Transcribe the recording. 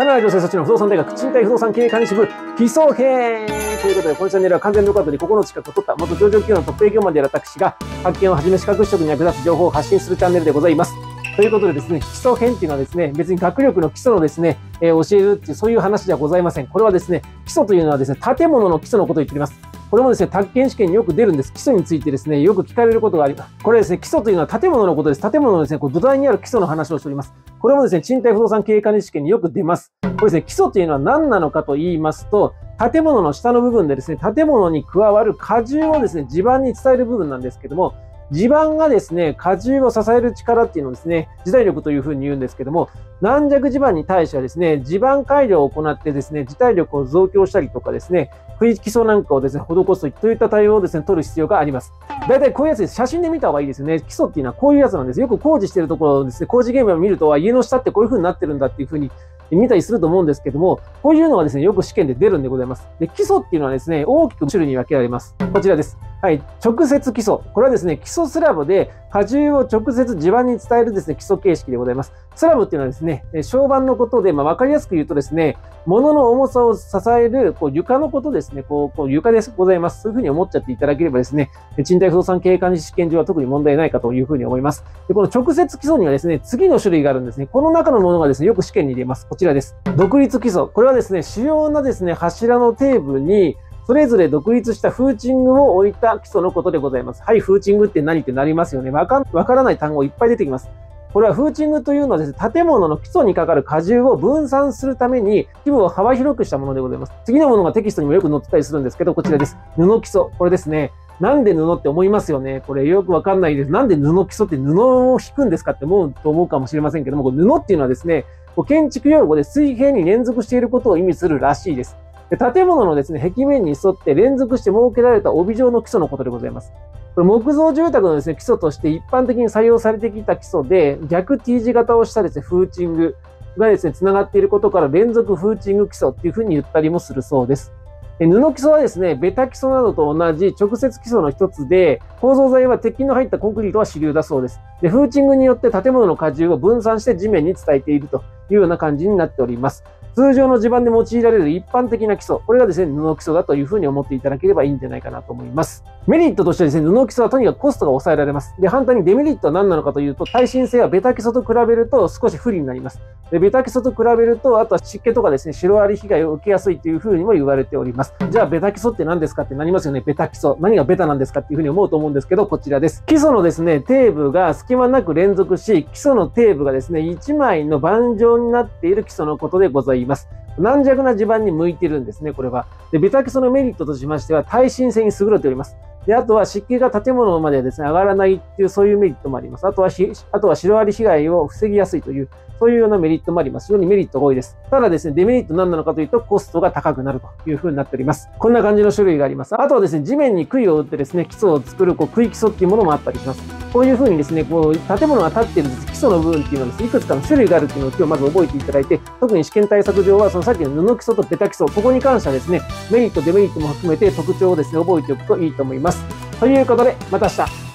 田川女性そっちの不動産大学賃貸不動産経営管理支部基礎編ということで、このチャンネルは完全ロカットに9の資格を取った元上場企業のトップ営業マンである私が、発見をはじめ資格取得に役立つ情報を発信するチャンネルでございます。ということでですね、基礎編っていうのはですね、別に学力の基礎のですね、えー、教えるっていうそういう話ではございません。これはですね、基礎というのはですね、建物の基礎のことを言っております。これもですね、宅建試験によく出るんです。基礎についてですね、よく聞かれることがあります。これですね、基礎というのは建物のことです。建物のですね、こう土台にある基礎の話をしております。これもですね、賃貸不動産経営管理試験によく出ます。これですね、基礎というのは何なのかと言いますと、建物の下の部分でですね、建物に加わる荷重をですね、地盤に伝える部分なんですけども、地盤がですね、荷重を支える力っていうのをですね、自体力というふうに言うんですけども、軟弱地盤に対してはですね、地盤改良を行ってですね、自体力を増強したりとかですね、区域基礎なんかをですね、施すといった対応をですね、取る必要があります。大体こういうやつです。写真で見た方がいいですよね。基礎っていうのはこういうやつなんです。よく工事してるところをですね、工事現場を見ると、家の下ってこういう風になってるんだっていう風に見たりすると思うんですけども、こういうのがですね、よ礎試験で出るんでございます。で、基礎っていうのはですね、大きく種類に分けられます。こちらです。はい。直接基礎。これはですね、基礎スラブで荷重を直接地盤に伝えるですね、基礎形式でございます。スラブっていうのはですね、小板のことで、まあ、わかりやすく言うとですね、物の重さを支える、こう、床のことですね、こう、こう床でございます。そういうふうに思っちゃっていただければですね、賃貸不動産経営管理試験上は特に問題ないかというふうに思います。で、この直接基礎にはですね、次の種類があるんですね。この中のものがですね、よく試験に入れます。こちらです。独立基礎。これはですね、主要なですね、柱の底部に、それぞれ独立したフーチングを置いた基礎のことでございます。はい、フーチングって何ってなりますよね。わかわからない単語いっぱい出てきます。これはフーチングというのはですね、建物の基礎にかかる荷重を分散するために、規模を幅広くしたものでございます。次のものがテキストにもよく載ってたりするんですけど、こちらです。布基礎。これですね。なんで布って思いますよね？これよくわかんないです。なんで布基礎って布を引くんですかって思うと思うかもしれませんけども、布っていうのはですね、建築用語で水平に連続していることを意味するらしいです。で建物のですね、壁面に沿って連続して設けられた帯状の基礎のことでございます。これ木造住宅のですね、基礎として一般的に採用されてきた基礎で、逆 T 字型をしたですね、フーチングがですね、繋がっていることから連続フーチング基礎っていうふうに言ったりもするそうです。布基礎はですね、ベタ基礎などと同じ直接基礎の一つで、構造材は鉄筋の入ったコンクリートは主流だそうです。で、フーチングによって建物の荷重を分散して地面に伝えているというような感じになっております。通常の地盤で用いられる一般的な基礎、これがですね、布基礎だというふうに思っていただければいいんじゃないかなと思います。メリットとしてはですね、布基礎はとにかくコストが抑えられます。で、反対にデメリットは何なのかというと、耐震性はベタ基礎と比べると少し不利になります。で、ベタ基礎と比べると、あとは湿気とかですね、シロアリ被害を受けやすいというふうにも言われております。じゃあ、ベタ基礎って何ですかってなりますよね。ベタ基礎。何がベタなんですかっていうふうに思うと思うんですけど、こちらです。基礎のですね、底部が隙間なく連続し、基礎の底部がですね、1枚の盤状になっている基礎のことでございます。います軟弱な地盤に向いてるんですね、これは。で、ベタ基礎のメリットとしましては、耐震性に優れております。で、あとは湿気が建物までですね、上がらないっていう、そういうメリットもあります。あとはあとはシロアリ被害を防ぎやすいという、そういうようなメリットもあります。非常にメリットが多いです。ただですね、デメリット何なのかというと、コストが高くなるという風になっております。こんな感じの種類があります。あとはですね、地面に杭を打ってですね、基礎を作る、こう、杭基礎っていうものもあったりします。こういう風にですね、こう、建物が建っている基礎の部分っていうのはですね、いくつかの種類があるっていうのを今日まず覚えていただいて、特に試験対策上は、そのさっきの布基礎とベタ基礎、ここに関してはですね、メリット、デメリットも含めて特徴をですね、覚えておくといいと思います。ということで、また明日。